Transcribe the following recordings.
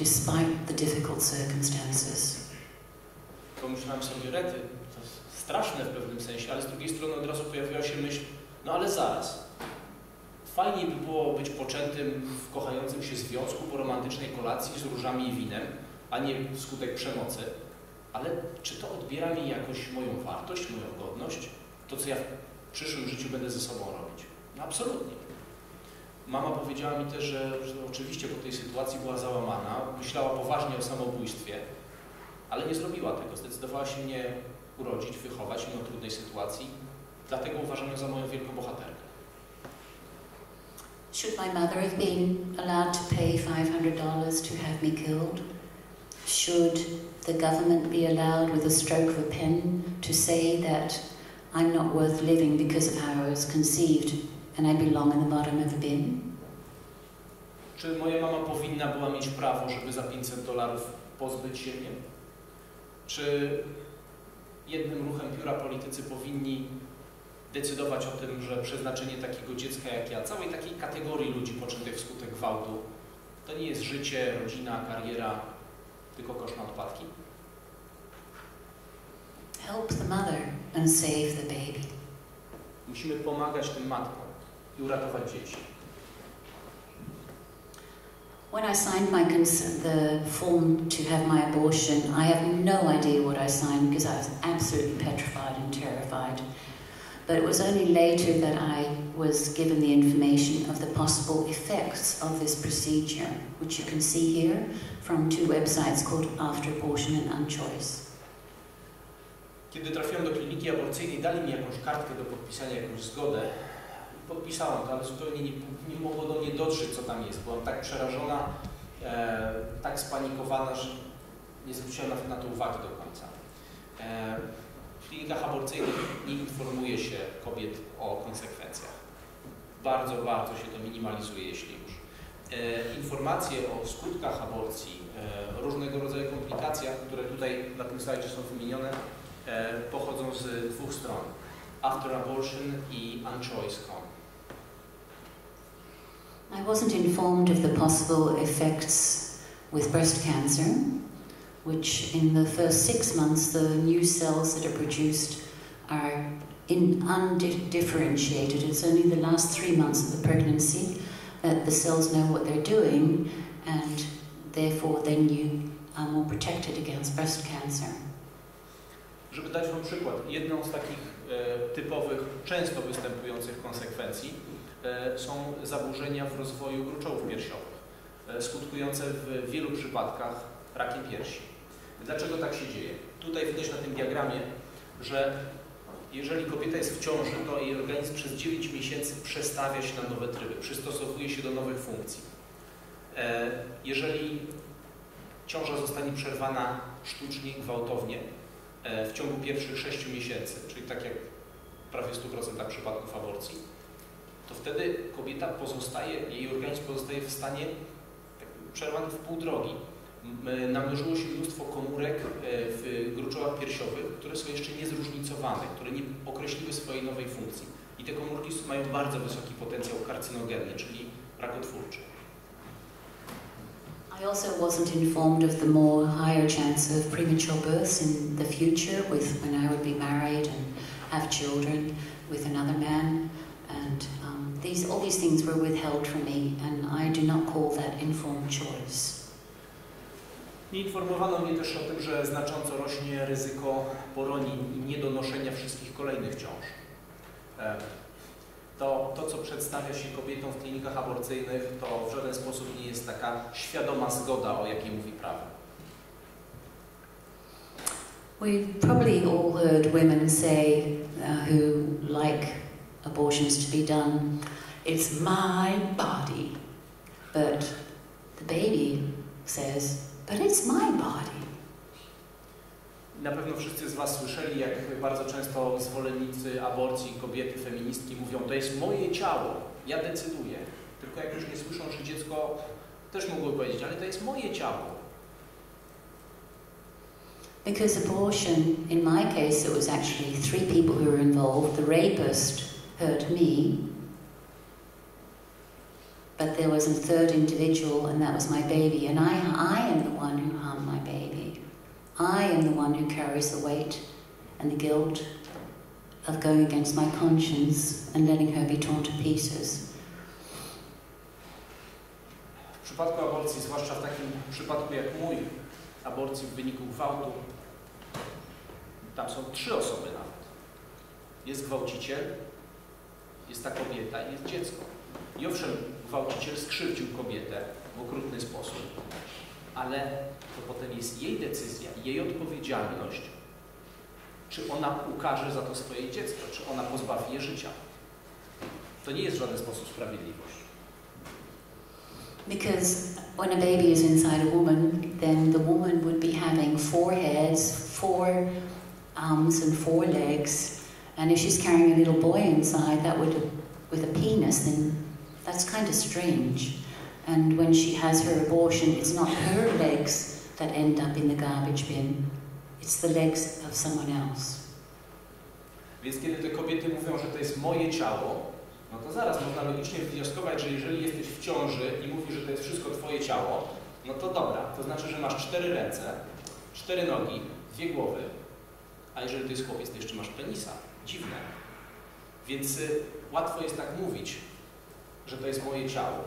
despite the difficult circumstances. Pomyślałem sobie, rety, to straszne w pewnym sensie, ale z drugiej strony od razu pojawiła się myśl, no ale zaraz. Fajniej by było być poczętym w kochającym się związku po romantycznej kolacji z różami i winem, a nie wskutek przemocy. Ale czy to odbiera mi jakoś moją wartość, moją godność? To, co ja w przyszłym życiu będę ze sobą robić? No absolutnie. Mama powiedziała mi też, że, że oczywiście po tej sytuacji była załamana, myślała poważnie o samobójstwie, ale nie zrobiła tego. Zdecydowała się mnie urodzić, wychować mimo trudnej sytuacji. Dlatego uważam ją za moją wielką bohaterkę. Should my mother have been allowed to pay $500 to have me killed? Should the government be allowed, with a stroke of a pen, to say that I'm not worth living because of how I was conceived and I belong in the bottom of a bin? Czy moja mama powinna była mieć prawo, żeby za 500 dolarów pozbyć się mnie? Czy jednym ruchem pióra politycy powinni decydować o tym, że przeznaczenie takiego dziecka jak ja, całej takiej kategorii ludzi poczętych wskutek gwałtu, to nie jest życie, rodzina, kariera, tylko kosz na odpadki? Help the mother and save the baby. Musimy pomagać tym matkom i uratować dzieci. When I signed my the form to have my abortion, I have no idea what I signed because I was absolutely petrified and terrified. But it was only later that I was given the information of the possible effects of this procedure, which you can see here from two websites called After Abortion and Unchoice. Kiedy trafiłem do kliniki aborcyjnej, dali mi jakąś kartkę do podpisania, jakąś zgodę. Podpisałem to, ale zupełnie nie, nie mogło do mnie dotrzeć, co tam jest. Byłam tak przerażona, e, tak spanikowana, że nie zwróciłem nawet na to uwagi do końca. E, w klinikach aborcyjnych nie informuje się kobiet o konsekwencjach. Bardzo, bardzo się to minimalizuje, jeśli już. E, informacje o skutkach aborcji, e, różnego rodzaju komplikacjach, które tutaj na tym slajdzie są wymienione, e, pochodzą z dwóch stron. After Abortion i Unchoice.com. I wasn't informed of the possible effects with breast cancer, which in the first six months, the new cells that are produced are in undifferentiated. It's only the last three months of the pregnancy that the cells know what they're doing, and therefore, then you are more protected against breast cancer. Żeby dać Wam przykład, jedną z takich e, typowych, często występujących konsekwencji są zaburzenia w rozwoju gruczołów piersiowych, e, skutkujące w wielu przypadkach rakiem piersi. Dlaczego tak się dzieje? Tutaj widać na tym diagramie, że jeżeli kobieta jest w ciąży, to jej organizm przez 9 miesięcy przestawia się na nowe tryby, przystosowuje się do nowych funkcji. E, jeżeli ciąża zostanie przerwana sztucznie, gwałtownie, e, w ciągu pierwszych 6 miesięcy, czyli tak jak prawie w 100% przypadków aborcji, to wtedy kobieta pozostaje, jej organizm pozostaje w stanie tak, przerwany w pół drogi. M- Namnożyło się mnóstwo komórek e, w gruczołach piersiowych, które są jeszcze niezróżnicowane, które nie określiły swojej nowej funkcji. I te komórki mają bardzo wysoki potencjał karcynogenny, czyli rakotwórczy. I also wasn't informed of the more higher chance of premature births in the future with when I would be married and have children with another man. These, all these things were withheld from me, and I do not call that informed choice. Nie informowano mnie też o tym, że znacząco rośnie ryzyko poronień i niedonoszenia wszystkich kolejnych ciąż. E, To, to, co przedstawia się kobietom w klinikach aborcyjnych, to w żaden sposób nie jest taka świadoma zgoda, o jakiej mówi prawo. We've probably all heard women say uh, who like abortions to be done, it's my body. But the baby says, but it's my body. Na pewno wszyscy z Was słyszeli, jak bardzo często zwolennicy aborcji, kobiety, feministki mówią, to jest moje ciało, ja decyduję. Tylko jak już nie słyszą, że dziecko też mogło powiedzieć, ale to jest moje ciało. Because abortion, in my case, it was actually three people who were involved. The rapist hurt me, but there was a third individual, and that was my baby. And I, I am the one who harmed my baby. I am the one who carries the weight and the guilt of going against my conscience and letting her be torn to pieces. W przypadku aborcji, zwłaszcza w takim przypadku jak mój, aborcji w wyniku gwałtu, tam są trzy osoby nawet. Jest gwałciciel, jest ta kobieta i jest dziecko. I owszem, gwałciciel skrzywdził kobietę w okrutny sposób, ale to potem jest jej decyzja, jej odpowiedzialność, czy ona ukaże za to swoje dziecko, czy ona pozbawi je życia. To nie jest w żaden sposób sprawiedliwość. Because when a baby is inside a woman, then the woman would be having four heads, four arms, and four legs. And if she's carrying a little boy inside, that would, with a penis, then that's kind of strange. And when she has her abortion, it's not her legs that end up in the garbage bin, it's the legs of someone else. Więc kiedy te kobiety mówią, że to jest moje ciało, no to zaraz można logicznie wnioskować, że jeżeli jesteś w ciąży i mówisz, że to jest wszystko twoje ciało, no to dobra, to znaczy, że masz cztery ręce, cztery nogi, dwie głowy, a jeżeli to jest chłopiec, to jeszcze masz penisa. Dziwne. Więc łatwo jest tak mówić, że to jest moje ciało,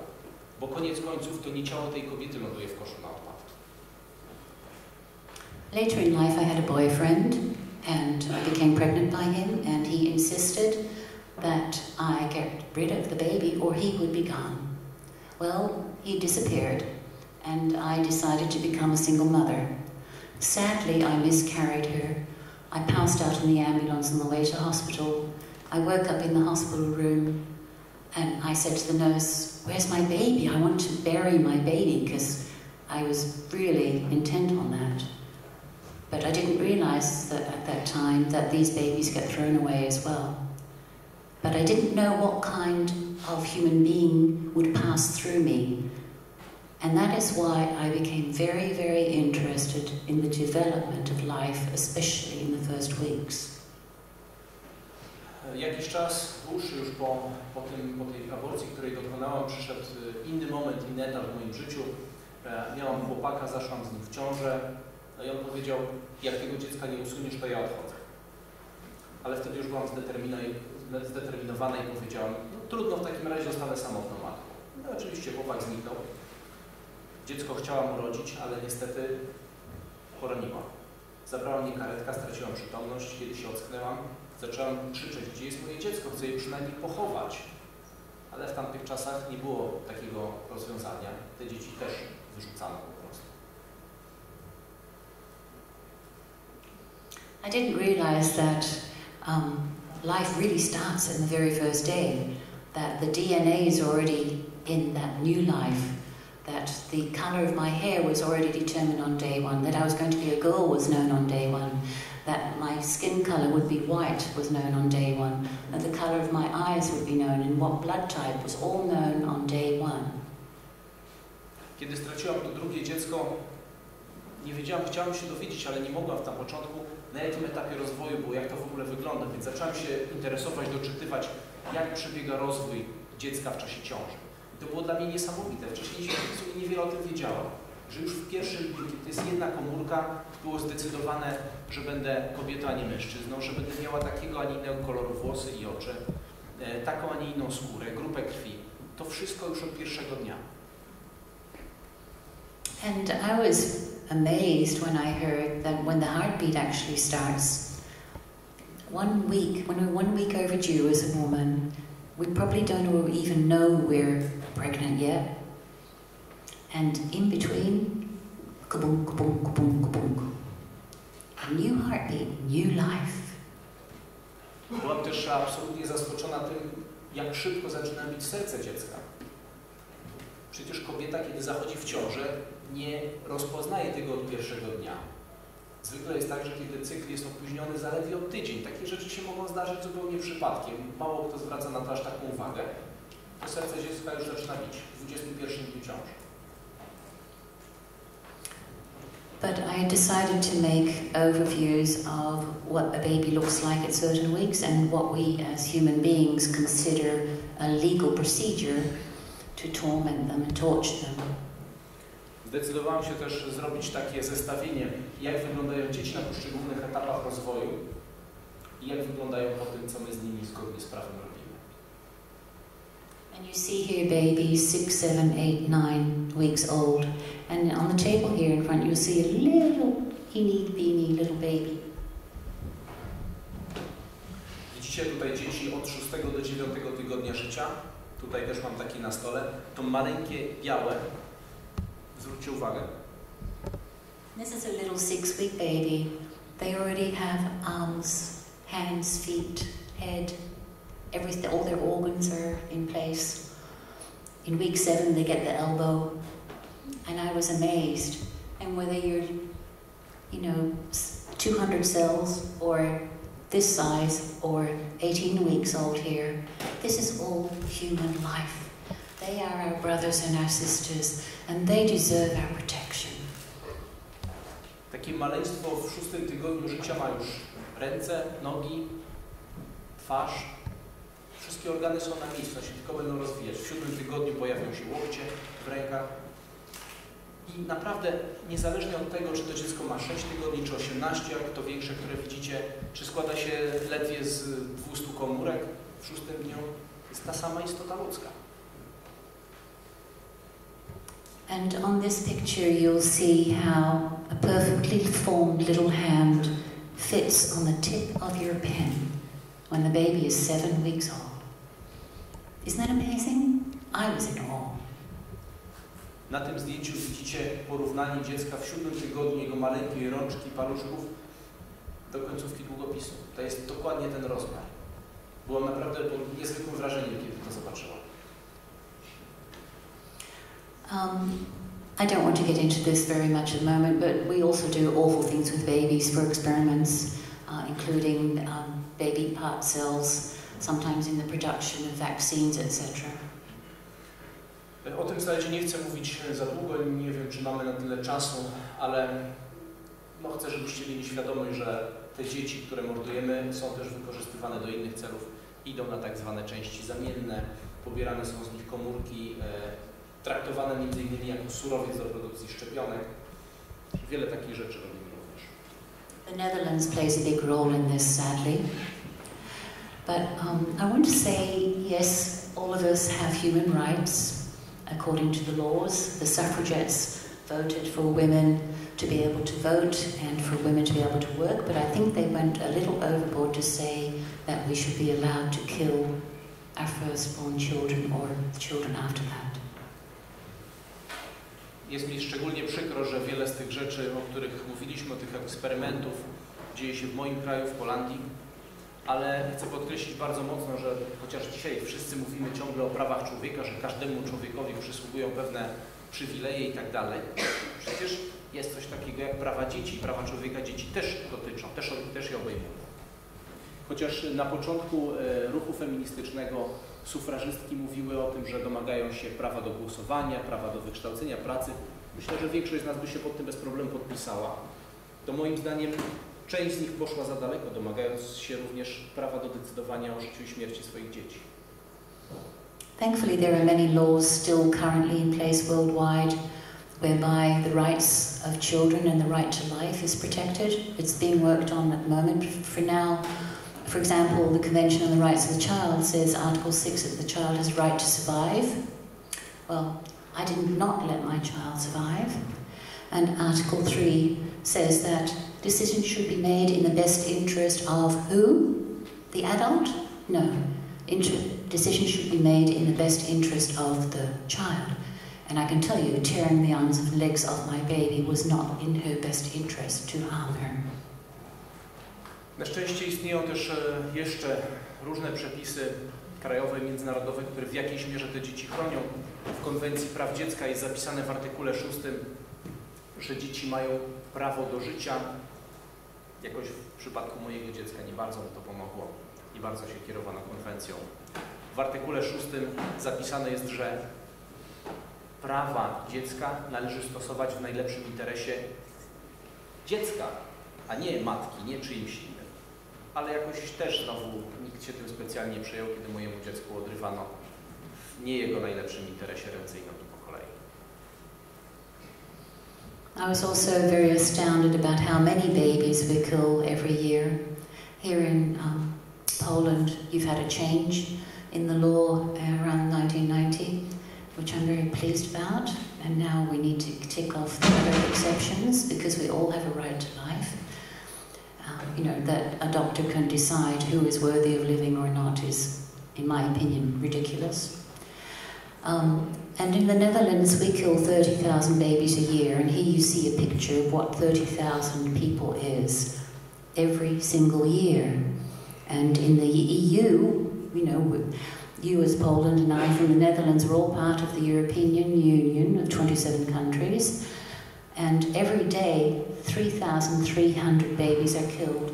bo koniec końców to nie ciało tej kobiety ląduje w koszu na odpad. Later in life, I had a boyfriend, and I became pregnant by him, and he insisted that I get rid of the baby or he would be gone. Well, he disappeared, and I decided to become a single mother. Sadly, I miscarried her. I passed out in the ambulance on the way to hospital. I woke up in the hospital room and I said to the nurse, Where's my baby? I want to bury my baby because I was really intent on that. But I didn't realize that at that time that these babies get thrown away as well. But I didn't know what kind of human being would pass through me. And that is why I became very, very interested in the development of life, especially in the first weeks. Jakiś czas dłuższy już po, po, tym, po tej aborcji, której dokonałam, przyszedł y, inny moment, inny etap w moim życiu. E, miałam chłopaka, zaszłam z nim w ciążę. No i on powiedział, jak tego dziecka nie usuniesz, to ja odchodzę. Ale wtedy już byłam zdeterminowana i powiedziałam, no trudno, w takim razie zostanę samotną matką. No oczywiście chłopak zniknął. Dziecko chciałam urodzić, ale niestety poroniła. Zabrała mnie karetka, straciłam przytomność, kiedy się ocknęłam, zaczęłam krzyczeć, gdzie jest moje dziecko, chcę je przynajmniej pochować. Ale w tamtych czasach nie było takiego rozwiązania. Te dzieci też wyrzucano po prostu. I didn't realize that um, life really starts in the very first day, that the DNA is already in that new life, that the color of my hair was already determined on day one, that I was going to be a girl was known on day one, that my skin color would be white was known on day one, that the color of my eyes would be known, and what blood type was all known on day one. Kiedy straciłam to drugie dziecko, nie wiedziałam, chciałam się dowiedzieć, ale nie mogłam na początku, na jakim etapie rozwoju było, jak to w ogóle wygląda, więc zaczęłam się interesować, doczytywać, jak przebiega rozwój dziecka w czasie ciąży. To było dla mnie niesamowite. Wcześniej się niewiele o tym wiedziałam że już w pierwszym, kiedy to jest jedna komórka, było zdecydowane, że będę kobietą, a nie mężczyzną, że będę miała takiego, a nie innego koloru włosy i oczy, e, taką, a nie inną skórę, grupę krwi. To wszystko już od pierwszego dnia. And I was amazed when I heard that when the heartbeat actually starts, one week, when we're one week overdue as a woman, we probably don't even know we're pregnant yet. And in between, kaboom, kaboom, kaboom, kaboom. A new heartbeat, new life. Byłam też absolutnie zaskoczona tym, jak szybko zaczyna bić serce dziecka. Przecież kobieta, kiedy zachodzi w ciążę, nie rozpoznaje tego od pierwszego dnia. Zwykle jest tak, że kiedy cykl jest opóźniony zaledwie o tydzień, takie rzeczy się mogą zdarzyć zupełnie przypadkiem. Mało kto zwraca na to aż taką uwagę. Serce dziecka już zaczyna bić w 21 dniu ciąży. But I decided to make overviews of what a baby looks like at certain weeks and what we as human beings consider a legal procedure to torment them and torture them. Zdecydowałem się też zrobić takie zestawienie, jak wyglądają dzieci na poszczególnych etapach rozwoju i jak wyglądają po tym, co my z nimi zgodnie z prawem. And you see here babies six, seven, eight, nine weeks old, and on the table here in front you'll see a little teeny beeny little baby. Widzicie tutaj dzieci od 6 do 9 tygodnia życia. Tutaj też mam taki na stole. To maleńkie, białe. Zwróćcie uwagę. This is a little six week baby. They already have arms, hands, feet, head, everything, all their organs are in place. In week seven, they get the elbow. And I was amazed. And whether you're, you know, 200 cells or this size or 18 weeks old here, this is all human life. They are our brothers and our sisters, and they deserve our protection. Takie maleństwo w szóstym tygodniu życia ma już ręce, nogi, twarz. Wszystkie organy są na miejscu, one się tylko będą rozwijać. W siódmym tygodniu pojawią się łokcie w rękach. I naprawdę, niezależnie od tego, czy to dziecko ma 6 tygodni, czy 18, jak to większe, które widzicie, czy składa się ledwie z 200 komórek w szóstym dniu, jest ta sama istota ludzka. And on this picture, you'll see how a perfectly formed little hand fits on the tip of your pen when the baby is seven weeks old. Isn't that amazing? I was in awe. Na tym zdjęciu widzicie porównanie dziecka w siódmym tygodniu, jego maleńkiej rączki, paluszków do końcówki długopisu. To jest dokładnie ten rozmiar. Byłam naprawdę pod niezwykłym wrażeniem, kiedy to zobaczyłam. Um, I don't want to get into this very much at the moment, but we also do awful things with babies for experiments, uh, including um, baby part cells, sometimes in the production of vaccines, etc. O tym slajdzie nie chcę mówić za długo, nie wiem, czy mamy na tyle czasu, ale no, chcę, żebyście mieli świadomość, że te dzieci, które mordujemy, są też wykorzystywane do innych celów. Idą na tak zwane części zamienne, pobierane są z nich komórki, e, traktowane między innymi jako surowiec do produkcji szczepionek. Wiele takich rzeczy robimy również. The Netherlands plays a big role in this, sadly. But um, I want to say yes, all of us have human rights according to the laws. The suffragettes voted for women to be able to vote and for women to be able to work, but I think they went a little overboard to say that we should be allowed to kill our firstborn children or children after that. Jest mi szczególnie przykro, że wiele z tych rzeczy, o których mówiliśmy, tych eksperymentów, dzieje się w moim kraju, w Holandii, ale chcę podkreślić bardzo mocno, że chociaż dzisiaj wszyscy mówimy ciągle o prawach człowieka, że każdemu człowiekowi przysługują pewne przywileje i tak dalej, przecież jest coś takiego jak prawa dzieci. Prawa człowieka dzieci też dotyczą, też, też je obejmują. Chociaż na początku e, ruchu feministycznego sufrażystki mówiły o tym, że domagają się prawa do głosowania, prawa do wykształcenia pracy. Myślę, że większość z nas by się pod tym bez problemu podpisała. To moim zdaniem część z nich poszła za daleko, domagając się również prawa do decydowania o życiu i śmierci swoich dzieci. Thankfully, there are many laws still currently in place worldwide whereby the rights of children and the right to life is protected. It's being worked on at the moment. For now, for example, the Convention on the Rights of the Child says Article 6 that the child has right to survive. Well, I did not let my child survive. And Article 3 says that decisions should be made in the best interest of who? The adult? No. Inter- decisions should be made in the best interest of the child. And I can tell you, tearing the arms and legs off my baby was not in her best interest to harm her. Na szczęście istnieją też e, jeszcze różne przepisy krajowe i międzynarodowe, które w jakiejś mierze te dzieci chronią. W Konwencji Praw Dziecka jest zapisane w artykule 6, że dzieci mają prawo do życia. Jakoś w przypadku mojego dziecka nie bardzo mi to pomogło i bardzo się kierowano konwencją. W artykule 6 zapisane jest, że prawa dziecka należy stosować w najlepszym interesie dziecka, a nie matki, nie czyimś innym. Ale jakoś też znowu nikt się tym specjalnie przejął, kiedy mojemu dziecku odrywano w nie jego najlepszym interesie ręce i nogi I was also very astounded about how many babies we kill every year. Here in um, Poland, you've had a change in the law around 1990, which I'm very pleased about. And now we need to tick off the other exceptions because we all have a right to life. Um, you know, that a doctor can decide who is worthy of living or not is, in my opinion, ridiculous. Um, and in the Netherlands, we kill 30,000 babies a year, and here you see a picture of what 30,000 people is every single year. And in the EU, you know, you as Poland and I from the Netherlands are all part of the European Union of 27 countries. And every day, 3,300 babies are killed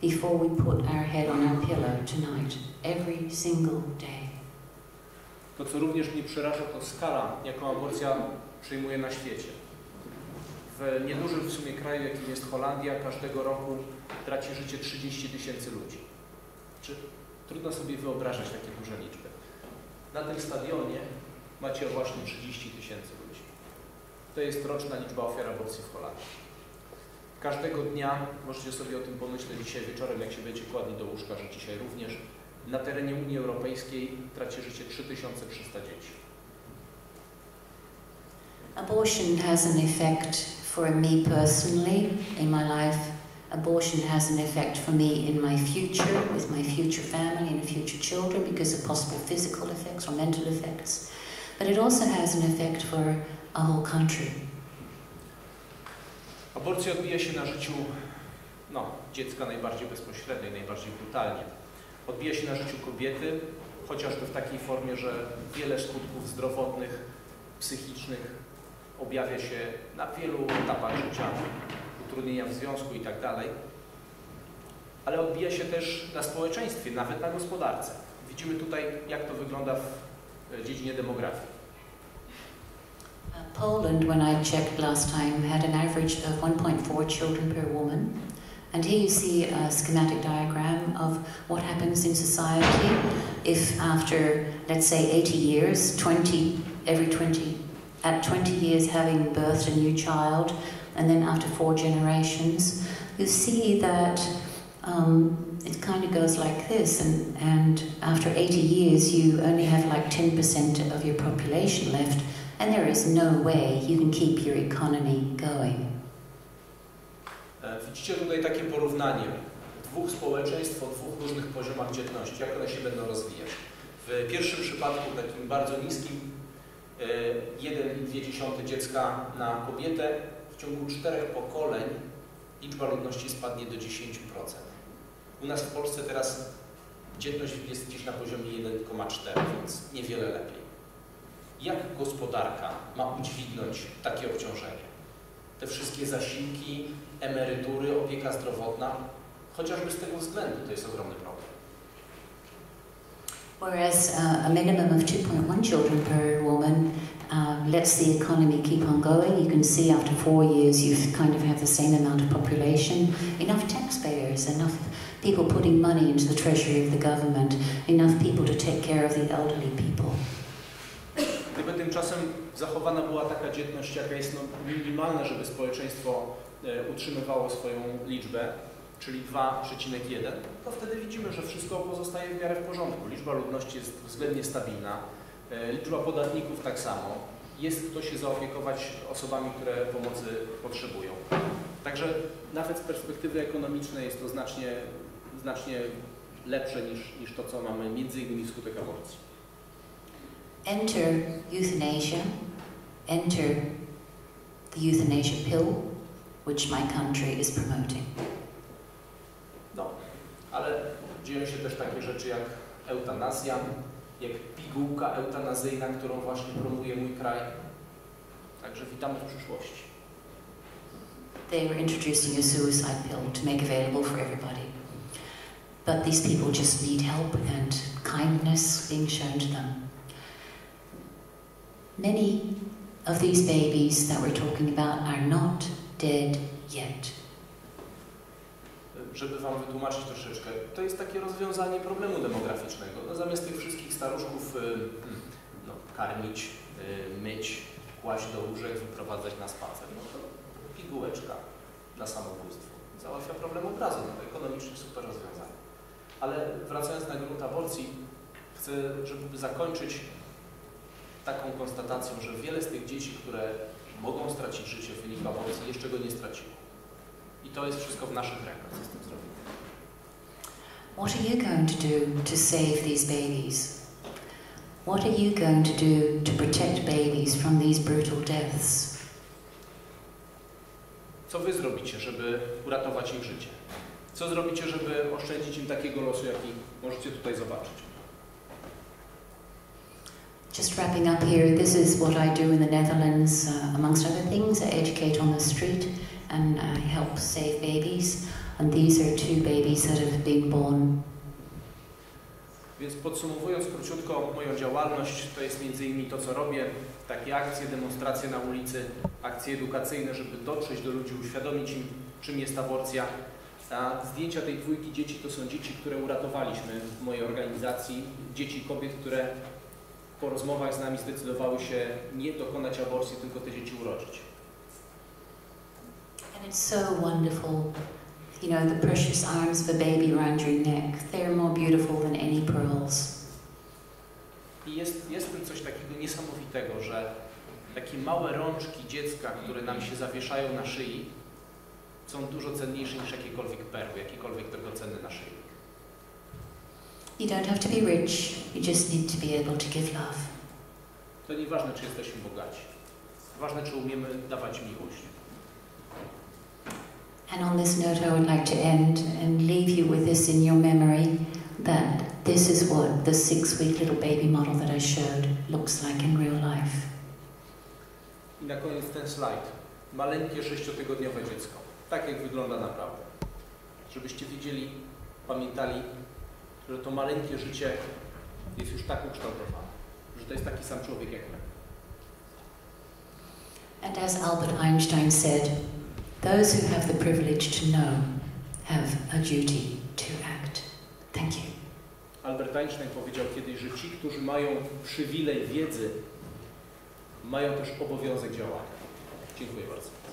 before we put our head on our pillow tonight. Every single day. To, co również mnie przeraża, to skala, jaką aborcja przyjmuje na świecie. W niedużym w sumie kraju, jakim jest Holandia, każdego roku traci życie 30 tysięcy ludzi. Czy trudno sobie wyobrażać takie duże liczby? Na tym stadionie macie właśnie 30 tysięcy ludzi. To jest roczna liczba ofiar aborcji w Holandii. Każdego dnia, możecie sobie o tym pomyśleć dzisiaj wieczorem, jak się będziecie kładli do łóżka, że dzisiaj również, na terenie Unii Europejskiej traci życie 3300 dzieci. Abortion has an effect for me personally in my life. Abortion has an effect for me in my future, with my future family and future children, because of possible physical effects or mental effects. But it also has an effect for a whole country. Aborcja odbija się na życiu no, dziecka najbardziej bezpośrednio, najbardziej brutalnie. Odbija się na życiu kobiety, chociażby w takiej formie, że wiele skutków zdrowotnych, psychicznych objawia się na wielu etapach życia, utrudnienia w związku i tak ale odbija się też na społeczeństwie, nawet na gospodarce. Widzimy tutaj, jak to wygląda w dziedzinie demografii. Uh, Poland, when I checked last time, had an average of 1.4 children per woman. And here you see a schematic diagram of what happens in society if after, let's say, 80 years, 20, every 20, at 20 years having birthed a new child, and then after four generations, you see that um, it kind of goes like this. And, and after 80 years, you only have like 10% of your population left, and there is no way you can keep your economy going. Widzicie tutaj takie porównanie dwóch społeczeństw o dwóch różnych poziomach dzietności, jak one się będą rozwijać. W pierwszym przypadku, takim bardzo niskim, 1,2 dziecka na kobietę, w ciągu czterech pokoleń liczba ludności spadnie do 10%. U nas w Polsce teraz dzietność jest gdzieś na poziomie 1,4, więc niewiele lepiej. Jak gospodarka ma udźwignąć takie obciążenie? Te wszystkie zasiłki, emerytury, opieka zdrowotna, chociażby z tego względu to jest ogromny problem. Whereas uh, a minimum of 2.1 children per woman uh, lets the economy keep on going. You can see after four years you kind of have the same amount of population, enough taxpayers, enough people putting money into the treasury of the government, enough people to take care of the elderly people. Gdyby tymczasem zachowana była taka dzietność, jaka jest no, minimalna, żeby społeczeństwo utrzymywało swoją liczbę, czyli 2,1, to wtedy widzimy, że wszystko pozostaje w miarę w porządku. Liczba ludności jest względnie stabilna, e, liczba podatników tak samo. Jest kto się zaopiekować osobami, które pomocy potrzebują. Także nawet z perspektywy ekonomicznej jest to znacznie, znacznie lepsze niż, niż to, co mamy między innymi wskutek aborcji. Enter euthanasia, enter the euthanasia pill, which my country is promoting. No, ale dzieją się też takie rzeczy jak eutanazja, jak pigułka eutanazyjna, którą właśnie promuje mój kraj. Także witamy w przyszłości. They were introducing a suicide pill to make available for everybody. But these people just need help and kindness being shown to them. Many of these babies that we're talking about are not dead yet. żeby Wam wytłumaczyć troszeczkę, to jest takie rozwiązanie problemu demograficznego. No, zamiast tych wszystkich staruszków y, karmić, y, myć, kłaść do łóżek, wyprowadzać na spacer. No to pigułeczka dla samobójstwa. Załatwia problem od razu, no, ekonomicznie super rozwiązanie. Ale wracając na grunt aborcji, chcę, żeby zakończyć taką konstatacją, że wiele z tych dzieci, które mogą stracić życie w wyniku aborcji, jeszcze go nie straciło. I to jest wszystko w naszych rękach, co z tym zrobimy. What are you going to do to save these babies? What are you going to do to protect babies from these brutal deaths? Co wy zrobicie, żeby uratować ich życie? Co zrobicie, żeby oszczędzić im takiego losu, jaki możecie tutaj zobaczyć? Just wrapping up here, this is what I do in the Netherlands, uh, amongst other things. I educate on the street and I help save babies. And these are two babies that have been born. Więc podsumowując króciutko moją działalność, to jest między innymi to, co robię, takie akcje, demonstracje na ulicy, akcje edukacyjne, żeby dotrzeć do ludzi, uświadomić im, czym jest aborcja. A zdjęcia tej dwójki dzieci to są dzieci, które uratowaliśmy w mojej organizacji. Dzieci kobiet, które po rozmowach z nami zdecydowały się nie dokonać aborcji, tylko te dzieci urodzić. And it's so wonderful. You know, the precious arms of a baby around your neck, they're more beautiful than any pearls. I jest, jest w tym coś takiego niesamowitego, że takie małe rączki dziecka, które nam się zawieszają na szyi, są dużo cenniejsze niż jakiekolwiek perły, jakiekolwiek drogocenny na szyi. You don't have to be rich, you just need to be able to give love. To nieważne, czy jesteśmy bogaci. Ważne, czy umiemy dawać miłość. And on this note, I would like to end and leave you with this in your memory that this is what the six week little baby model that I showed looks like in real life. I na koniec ten slajd. Maleńkie sześciotygodniowe dziecko. Tak jak wygląda naprawdę. Żebyście widzieli, pamiętali, że to maleńkie życie jest już tak ukształtowane, że to jest taki sam człowiek jak my. And as Albert Einstein said, those who have the privilege to know have a duty to act. Thank you. Albert Einstein powiedział kiedyś, że ci, którzy mają przywilej wiedzy, mają też obowiązek działania. Dziękuję bardzo.